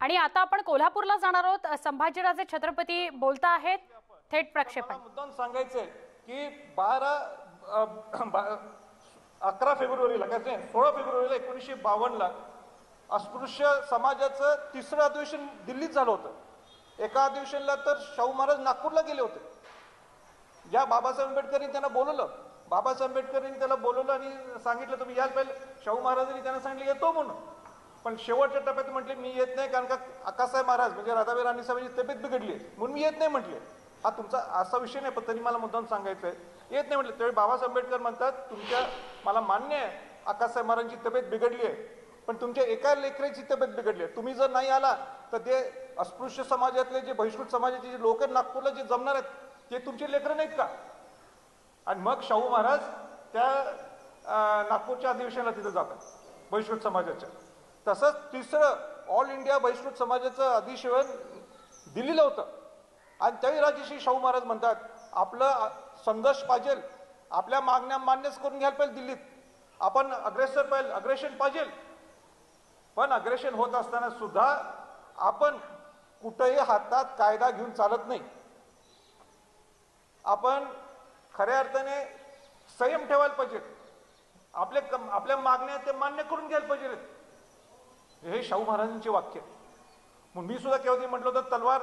आणि आता आपण कोल्हापूरला जाणार आहोत. संभाजीराजे छत्रपती बोलता आहेत. थेट प्रक्षेपण. मुद्दाम सांगायचंय की बारा बा- अकरा फेब्रुवारीला काय सोळा फेब्रुवारीला एकोणीसशे बावन्नला अस्पृश्य समाजाचं तिसरं अधिवेशन दिल्लीत झालं होतं. एका अधिवेशनला तर शाहू महाराज नागपूरला गेले होते. ज्या बाबासाहेब आंबेडकरांनी त्यांना बोलवलं. बाबासाहेब आंबेडकरांनी त्याला बोलवलं आणि सांगितलं तुम्ही याल पाहिजे शाहू महाराजांनी त्यांना सांगितलं येतो म्हणून. पण शेवटच्या टप्प्यात म्हटले मी येत नाही कारण का आकाशसाहेब महाराज म्हणजे राधाबाई राणी साहेबांची तब्येत बिघडली आहे. म्हणून मी येत नाही म्हटले. हा तुमचा असा विषय नाही पण तरी मला मुद्दाम सांगायचं आहे येत नाही म्हटलं. त्यावेळी बाबासाहेब आंबेडकर म्हणतात तुमच्या मला मान्य आहे आकाशसाहेब महाराजांची तब्येत बिघडली आहे पण तुमच्या एका लेकराची तब्येत बिघडली आहे. तुम्ही जर नाही आला तर ते अस्पृश्य समाजातले जे बहिष्कृत समाजाचे जे लोक आहेत नागपूरला जे जमणार आहेत ते तुमचे लेकरं नाहीत का? आणि मग शाहू महाराज त्या नागपूरच्या अधिवेशनाला तिथं जातात बहिष्कृत समाजाच्या. तसंच तिसरं ऑल इंडिया बहिष्कृत समाजाचं अधिशेवन दिल्लीला होतं. आणि त्यावेळी राजेश्री शाहू महाराज म्हणतात आपलं संघर्ष पाहिजे आपल्या मागण्या मान्यच करून घ्यायला पाहिजे दिल्लीत. आपण अग्रेसर पाहिजे अग्रेशन पाहिजे. पण अग्रेशन होत असताना सुद्धा आपण कुठेही हातात कायदा घेऊन चालत नाही. आपण खऱ्या अर्थाने संयम ठेवायला पाहिजे. आपले कम- आपल्या मागण्या ते मान्य करून घ्यायला पाहिजे. हे शाहू महाराजांचे वाक्य. मग मी सुद्धा केव्हा ते म्हटलं होतं तलवार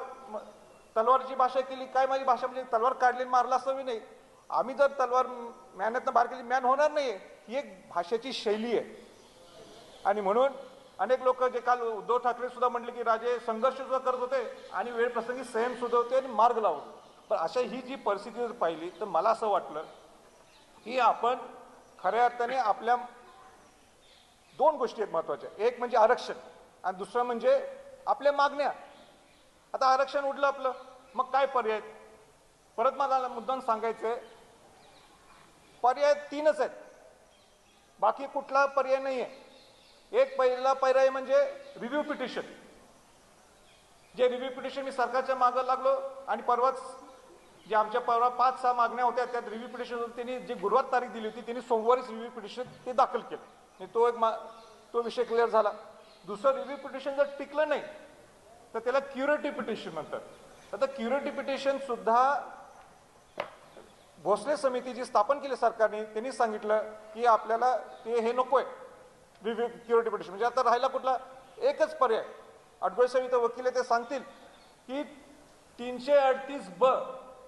तलवारची भाषा केली काय माझी भाषा म्हणजे तलवार काढली मारला असं नाही. आम्ही जर तलवार मॅनतनं बाहेर केली मॅन होणार नाही ही एक भाषेची शैली आहे. आणि म्हणून अनेक लोक जे काल उद्धव ठाकरे सुद्धा म्हटले की राजे संघर्ष सुद्धा करत होते आणि वेळ प्रसंगी संयम सुद्धा होते आणि मार्ग लावतो पण अशा ही जी परिस्थिती जर पाहिली तर मला असं वाटलं की आपण खऱ्या अर्थाने आपल्या दोन गोष्टी आहेत महत्त्वाच्या एक म्हणजे आरक्षण आणि दुसरं म्हणजे आपल्या मागण्या. आता आरक्षण उडलं आपलं. मग काय पर्याय? परत मला मुद्दाम सांगायचंय. पर्याय तीनच आहेत. बाकी कुठला पर्याय नाही आहे एक पहिला पर्याय म्हणजे रिव्ह्यू पिटिशन जे रिव्ह्यू पिटिशन मी सरकारच्या मागं लागलो आणि परवाच जे आमच्या परवा पाच सहा मागण्या होत्या त्यात रिव्ह्यू पिटिशन त्यांनी जी गुरुवार तारीख दिली होती त्यांनी सोमवारीच रिव्ह्यू पिटिशन ते दाखल केलं. आणि तो एक मा तो विषय क्लिअर झाला. दुसरं रिव्ह्यू पिटिशन जर टिकलं नाही तर त्याला क्युरिटी पिटिशन म्हणतात. आता क्युरिटी पिटिशन सुद्धा भोसले समिती जी स्थापन केली सरकारने त्यांनी सांगितलं की आपल्याला ते हे नकोय. रिव्ह्यू क्युरिटी पिटिशन म्हणजे आता राहिला कुठला? एकच पर्याय. अडगोळे साहेब वकील आहे ते सांगतील की तीनशे अडतीस ब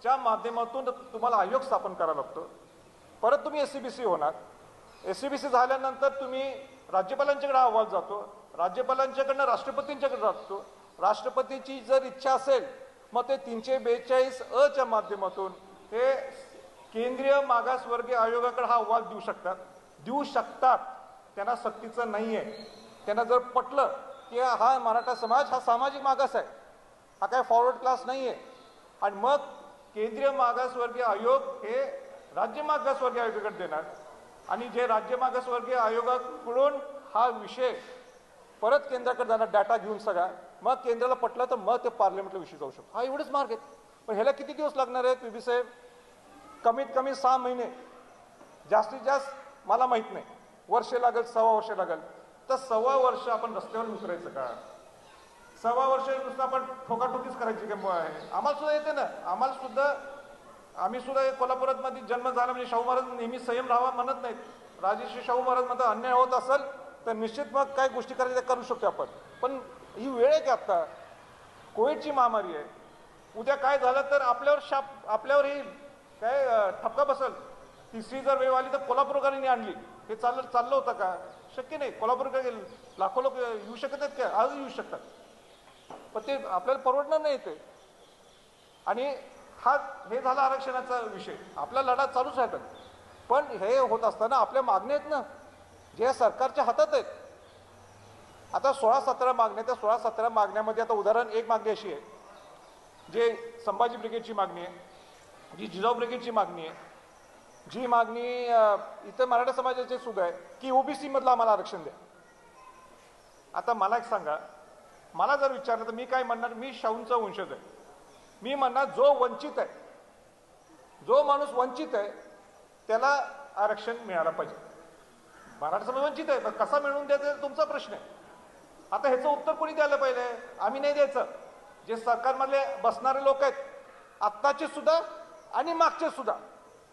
च्या माध्यमातून तुम्हाला आयोग स्थापन करावा लागतो. परत तुम्ही एस सी बी सी होणार. एस सी बी सी झाल्यानंतर तुम्ही राज्यपालांच्याकडे अहवाल जातो राज्यपालांच्याकडनं राष्ट्रपतींच्याकडे जातो. राष्ट्रपतीची जर इच्छा असेल मग ते तीनशे बेचाळीस अ च्या माध्यमातून हे केंद्रीय मागासवर्गीय आयोगाकडे हा अहवाल देऊ शकतात. देऊ शकतात. त्यांना सक्तीचं नाही आहे त्यांना जर पटलं की हा मराठा समाज हा सामाजिक मागास आहे. हा काय फॉरवर्ड क्लास नाही आहे आणि मग केंद्रीय मागासवर्गीय आयोग हे राज्य मागासवर्गीय आयोगाकडे देणार. आणि जे राज्य मागासवर्गीय आयोगाकडून हा विषय परत केंद्राकडे जाणार डाटा घेऊन सगळा मग केंद्राला पटलं तर मग ते पार्लमेंटला विषय जाऊ शकतो. हा एवढेच मार्ग आहेत. पण ह्याला किती दिवस लागणार आहेत पी. बी. साहेब? कमीत कमी सहा महिने. जास्तीत जास्त मला माहीत नाही. वर्ष लागेल सव्वा वर्ष लागेल. तर सव्वा वर्ष आपण रस्त्यावर उतरायचं का? सव्वा वर्ष नुसतं आपण ठोकाठोकीच करायची का आहे आम्हाला सुद्धा येते ना. आम्हाला सुद्धा आम्ही सुद्धा कोल्हापुरात मध्ये जन्म झाला म्हणजे शाहू महाराज नेहमी संयम राहावा म्हणत नाहीत. राजेश्री शाहू महाराज म्हणतात अन्याय होत असेल तर निश्चित मग काय गोष्टी करायच्या त्या करू शकतो आपण. पण ही वेळ आहे की आत्ता कोविडची महामारी आहे. उद्या काय झालं तर आपल्यावर शाप आपल्यावर येईल काय ठपका बसल. तिसरी जर वेळ आली तर कोल्हापूरकरांनी आणली. हे चाललं चाललं होतं का? शक्य नाही. कोल्हापूरकर लाखो लोक येऊ शकत आहेत का? आज येऊ शकतात. पण ते आपल्याला परवडणार नाही ते. आणि हा हे झाला आरक्षणाचा विषय. आपला लढा चालूच आहे पण हे होत असताना आपल्या मागण्या आहेत ना. जे सरकारच्या हातात आहेत. आता सोळा सतरा मागण्या त्या सोळा सतरा मागण्यामध्ये आता उदाहरण एक मागणी अशी आहे. जे संभाजी ब्रिगेडची मागणी आहे. जी जिजाऊ ब्रिगेडची मागणी आहे. जी मागणी इतर इथं मराठा समाजाची सुद्धा आहे की ओबीसीमधलं आम्हाला आरक्षण द्या. आता मला एक सांगा. मला जर विचारलं तर मी काय म्हणणार? मी शाहूंचा वंशज आहे. मी म्हणणार जो वंचित आहे जो माणूस वंचित आहे त्याला आरक्षण मिळालं पाहिजे. मराठा समाज वंचित आहे पण कसा मिळवून द्यायचा तुमचा प्रश्न आहे. आता ह्याचं उत्तर कोणी द्यायला पाहिजे आम्ही नाही द्यायचं. जे सरकारमधले बसणारे लोक आहेत आत्ताचे सुद्धा आणि मागचे सुद्धा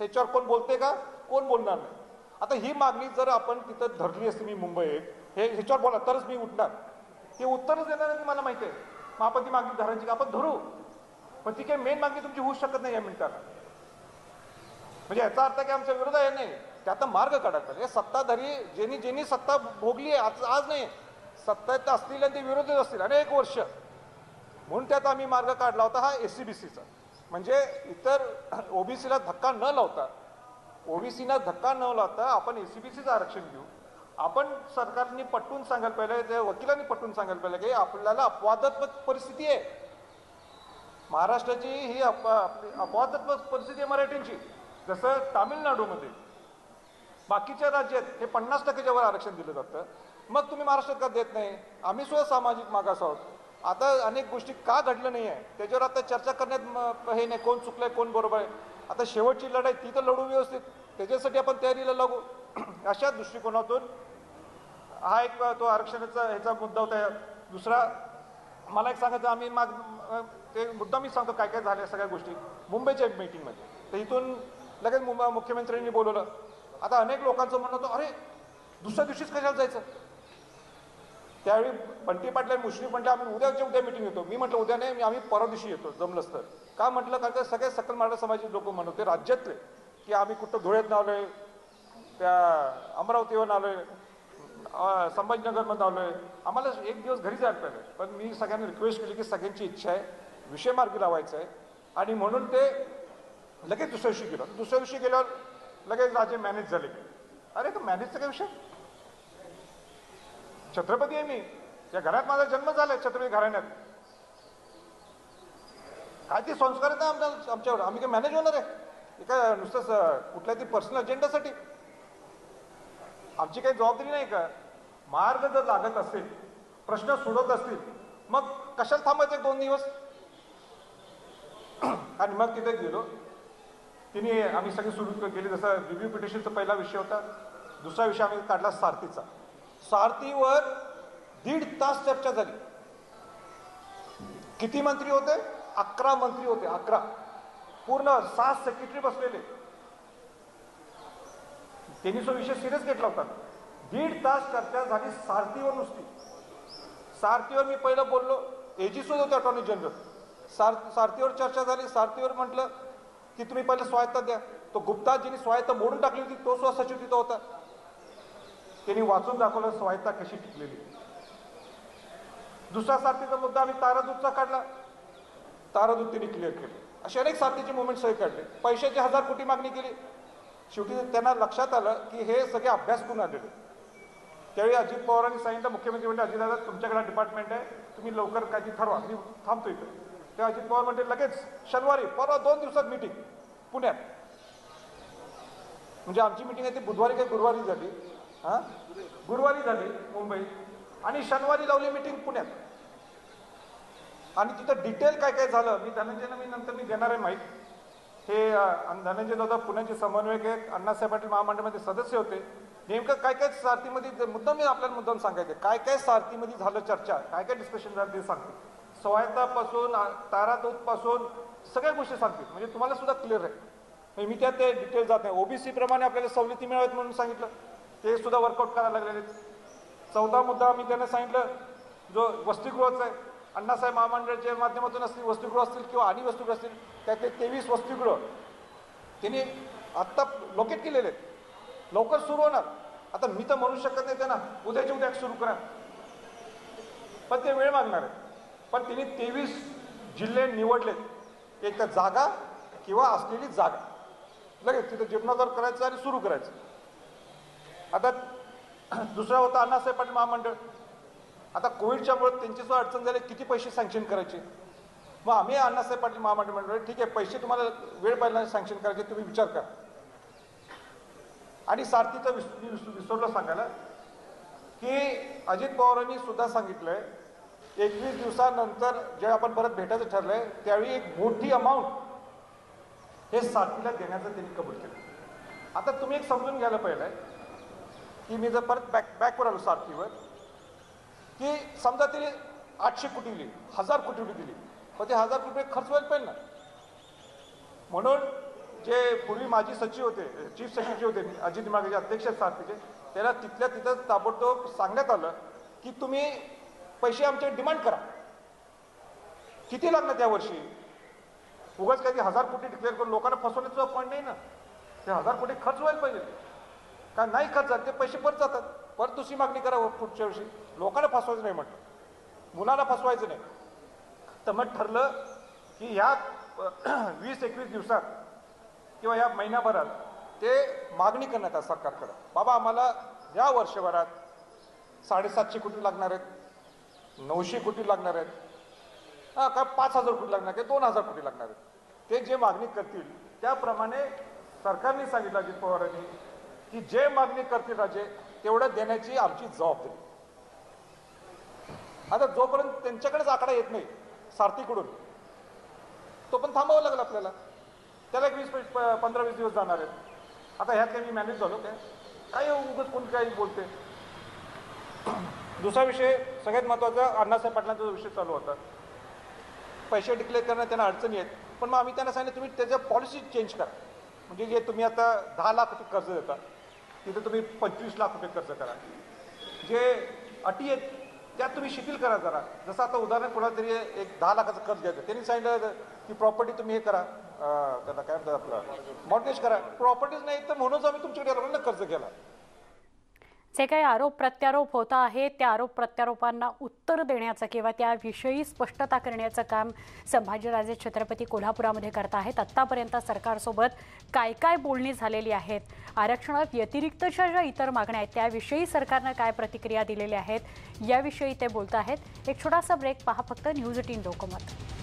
ह्याच्यावर कोण बोलते का? कोण बोलणार नाही. आता ही मागणी जर आपण तिथं धरली असती मी मुंबईत हे ह्याच्यावर बोला तरच मी उठणार. हे उत्तरच देणार नाही मला माहिती आहे. मग आपण ती मागणी धरायची का आपण धरू? पण ती काही मेन मागणी तुमची होऊ शकत नाही या मिनिटाला. म्हणजे याचा अर्थ की आमच्या विरोध आहे नाही. त्यात मार्ग काढायला पाहिजे सत्ताधारी ज्यांनी ज्यांनी सत्ता भोगली आहे आज आज नाही. सत्तेत असतील आणि ते विरोधीच असतील. अनेक वर्ष. म्हणून त्यात आम्ही मार्ग काढला होता हा एस सी बी सीचा म्हणजे इतर ओबीसीला धक्का न लावता ओबीसीना धक्का न लावता आपण एस सी बी सीचं आरक्षण घेऊ. आपण सरकारने पटवून सांगायला पाहिजे त्या वकिलांनी पटवून सांगायला पाहिजे की आपल्याला अपवादात्मक परिस्थिती आहे. महाराष्ट्राची ही अप आपली अपवादात्मक परिस्थिती आहे मराठींची. जसं तामिळनाडूमध्ये. बाकीच्या राज्यात हे पन्नास टक्क्याच्या वर आरक्षण दिलं जातं. मग तुम्ही महाराष्ट्रात का देत नाही. आम्ही सुद्धा सामाजिक मागास आहोत. आता अनेक गोष्टी का घडलं नाही आहे? त्याच्यावर आता चर्चा करण्यात हे नाही कोण चुकलं आहे कोण बरोबर आहे. आता शेवटची लढाई ती तर लढू व्यवस्थित. त्याच्यासाठी आपण तयारीला लागू. अशा दृष्टिकोनातून हा एक तो आरक्षणाचा ह्याचा मुद्दा होता. दुसरा मला एक सांगायचं आम्ही माग ते मुद्दा मी सांगतो काय काय झाल्या सगळ्या गोष्टी. मुंबईच्या मीटिंगमध्ये तर इथून लगेच मुंबई मुख्यमंत्र्यांनी बोलवलं. आता अनेक लोकांचं म्हणणं होतं अरे दुसऱ्या दिवशीच कशाला जायचं? त्यावेळी बंटी पाटला मुश्रीफ म्हटलं आम्ही उद्याच्या उद्या मिटिंग येतो. मी म्हटलं उद्या नाही मी आम्ही परवा दिवशी येतो जमलंच तर का म्हटलं? कारण का सगळे सकल मराठा समाजाचे लोक म्हणत होते राज्यातले की आम्ही कुठं धुळ्यात नावलोय त्या अमरावतीवर नावलोय संभाजीनगरमध्ये आलो आहे. आम्हाला एक दिवस घरी जायला पाहिजे. पण मी सगळ्यांनी रिक्वेस्ट केली की सगळ्यांची इच्छा आहे विषय मार्गी लावायचा आहे. आणि म्हणून ते लगेच दुसऱ्या दिवशी गेलो. दुसऱ्या दिवशी गेल्यावर लगेच राजे मॅनेज झाले. अरे तर मॅनेजचा काय विषय? छत्रपती आहे मी. या घरात माझा जन्म झालाय छत्रपती घराण्यात. काय ते संस्कार आहेत ना आमच्या आमच्यावर? आम्ही काय मॅनेज होणार आहे? काय नुसतं कुठल्या ती पर्सनल अजेंडासाठी आमची काही जबाबदारी नाही का? मार्ग जर लागत असेल प्रश्न सोडत असतील मग कशाला थांबायचं दोन दिवस? आणि मग तिथे गेलो. तिने आम्ही सगळे सुरू केले जसं रिव्ह्यू पिटिशनचा पहिला विषय होता दुसरा विषय आम्ही काढला सारथीचा. सारथीवर दीड तास चर्चा झाली. किती मंत्री होते? अकरा मंत्री होते अकरा. पूर्ण सात सेक्रेटरी बसलेले. त्यांनी तो विषय सिरियस घेतला होता. दीड तास चर्चा झाली सारथीवर नुसती. सारथीवर मी पहिलं बोललो एजीसूच होते अटॉर्नी जनरल सार सारथीवर चर्चा झाली सारथीवर म्हटलं की तुम्ही पहिलं स्वायत्ता द्या. तो गुप्ताजींनी स्वायत्त स्वायत्ता मोडून टाकली होती तो सुद्धा सचिव तिथं होता. त्यांनी वाचून दाखवलं स्वायत्ता कशी टिकलेली. दुसरा सारथीचा मुद्दा आम्ही तारादूतचा काढला. तारादूत त्यांनी क्लिअर केलं. असे अनेक सारथीचे मुवमेंट सही काढले. पैशाची हजार कोटी मागणी केली. शेवटी त्यांना लक्षात आलं की हे सगळे अभ्यास करून आलेले त्यावेळी अजित पवारांनी सांगितलं मुख्यमंत्री म्हणजे अजितदादा तुमच्याकडे डिपार्टमेंट आहे. तुम्ही लवकर काहीतरी ठरवा. मी थांबतो इथं. तेव्हा अजित पवार म्हणजे लगेच शनिवारी परवा दोन दिवसात मिटिंग पुण्यात. म्हणजे आमची मिटिंग आहे ती बुधवारी काही गुरुवारी झाली. हां? गुरुवारी झाली मुंबईत आणि शनिवारी लावली मिटिंग पुण्यात. आणि तिथं डिटेल काय काय झालं मी धनंजयनं मी नंतर मी देणार आहे माहीत. हे धनंजय दादा पुण्याचे समन्वयक आहेत. अण्णासाहेब पाटील महामंडळामध्ये सदस्य होते. नेमकं काय काय सारथीमध्ये मुद्दा मुद्दाम मी आपल्याला मुद्दाम सांगायचं. काय काय सारथीमध्ये झालं चर्चा? काय काय डिस्कशन झालं ते सांगते. स्वायत्तापासून तारा तारादूतपासून सगळ्या गोष्टी सांगतील म्हणजे तुम्हाला सुद्धा क्लिअर आहे. मी त्यात ते डिटेल जात नाही. ओबीसी प्रमाणे आपल्याला सवलती मिळाव्यात म्हणून सांगितलं. ते सुद्धा वर्कआउट करायला लागलेले चौदा मुद्दा आम्ही त्यांना सांगितलं. जो वसतिगृहाचा आहे अण्णासाहेब महामंडळाच्या माध्यमातून असतील वस्तुगृह असतील किंवा आणि वस्तुगृह असतील त्यातले तेवीस वस्तुगृह त्यांनी आत्ता लोकेट केलेले आहेत. लवकर सुरू होणार. आता मी तर म्हणू शकत नाही त्यांना उद्याच्या उद्या सुरू करा. पण ते वेळ मागणार आहे पण त्यांनी तेवीस जिल्हे निवडलेत. एक तर जागा किंवा असलेली जागा. लगेच तिथं जीर्णोद्धार करायचं आणि सुरू करायचं. आता दुसरा होता अण्णासाहेब पाटील महामंडळ. आता कोविडच्या मुळे त्यांची सुद्धा अडचण झाली किती पैसे सँक्शन करायचे? मग आम्ही अण्णासाहेब पाटील महामंडळ म्हणलो ठीक आहे पैसे तुम्हाला वेळ पाहिला सँक्शन करायचे तुम्ही विचार करा. आणि सारथीचं विस मी विस- सांगायला की अजित पवारांनी सुद्धा सांगितलंय एकवीस दिवसानंतर जे आपण परत भेटायचं ठरलंय त्यावेळी एक मोठी अमाऊंट हे सारथीला देण्याचं त्यांनी कबूल केलं. आता तुम्ही एक समजून घ्यायला पाहिजे की मी जर परत बॅक बॅकवर आलो सारथीवर की समजा तिने आठशे कोटी दिली हजार कोटी रुपये दिली पण ते हजार रुपये खर्च व्हायला पाहिजे ना म्हणून जे पूर्वी माजी सचिव होते चीफ सचिव जे होते अजित मागेचे अध्यक्ष सारखेचे त्याला तिथल्या तिथं ताबडतोब सांगण्यात आलं की तुम्ही पैसे आमचे डिमांड करा. किती लागणार त्या वर्षी? उगाच काही हजार कोटी डिक्लेअर करून लोकांना फसवण्याचा पॉईंट नाही ना. ते हजार कोटी खर्च व्हायला पाहिजे. का नाही खर्च झाले ते पैसे परत जातात. परत दुसरी मागणी करा हो पुढच्या वर्षी. लोकांना फसवायचं नाही म्हटलं. मुलाला फसवायचं नाही. तर मग ठरलं की ह्या वीस एकवीस दिवसात किंवा या महिन्याभरात ते मागणी करण्यात आहे सरकारकडं बाबा आम्हाला या वर्षभरात साडेसातशे कोटी लागणार आहेत. नऊशे कोटी लागणार आहेत. हां का पाच हजार कोटी लागणार आहे दोन हजार कोटी लागणार आहेत. ते जे मागणी करतील त्याप्रमाणे सरकारने सांगितलं अजित पवारांनी की जे मागणी करतील राजे तेवढं देण्याची आमची जबाबदारी. आता जोपर्यंत त्यांच्याकडेच आकडा येत नाही सारथीकडून तो पण थांबावं लागेल आपल्याला. त्याला एक वीस पंधरा वीस दिवस जाणार आहेत. आता ह्यात काही मी मॅनेज झालो काय? काय हो उगच कोण काही बोलते? दुसरा विषय सगळ्यात महत्त्वाचा अण्णासाहेब पाटलांचा विषय चालू होता. पैसे डिक्लेअर करण्यात त्यांना अडचणी आहेत. पण मग आम्ही त्यांना सांगितलं तुम्ही त्याच्या पॉलिसी चेंज करा. म्हणजे जे तुम्ही आता दहा लाख कर्ज देता. तिथं तुम्ही पंचवीस लाख रुपये खर्च करा. जे अटी आहेत त्यात तुम्ही शिथिल करा जरा. जसं आता उदाहरण कोणाला तरी एक दहा लाखाचं कर्ज घ्यायचं त्यांनी सांगितलं की प्रॉपर्टी तुम्ही हे करा. त्याला काय म्हणतात आपलं मॉर्गेज करा. प्रॉपर्टीज नाही तर म्हणूनच आम्ही तुमच्याकडे कर्ज केला जे काही आरोप प्रत्यारोप होत आहेत त्या आरोप प्रत्यारोपांना उत्तर देण्याचं किंवा त्याविषयी स्पष्टता करण्याचं काम संभाजीराजे छत्रपती कोल्हापुरामध्ये करत आहेत. आत्तापर्यंत सरकारसोबत काय काय बोलणी झालेली आहेत आरक्षणात व्यतिरिक्तच्या ज्या इतर मागण्या आहेत त्याविषयी सरकारनं काय प्रतिक्रिया दिलेल्या आहेत याविषयी ते बोलत आहेत. एक छोटासा ब्रेक पहा फक्त न्यूज एटीन लोकमत.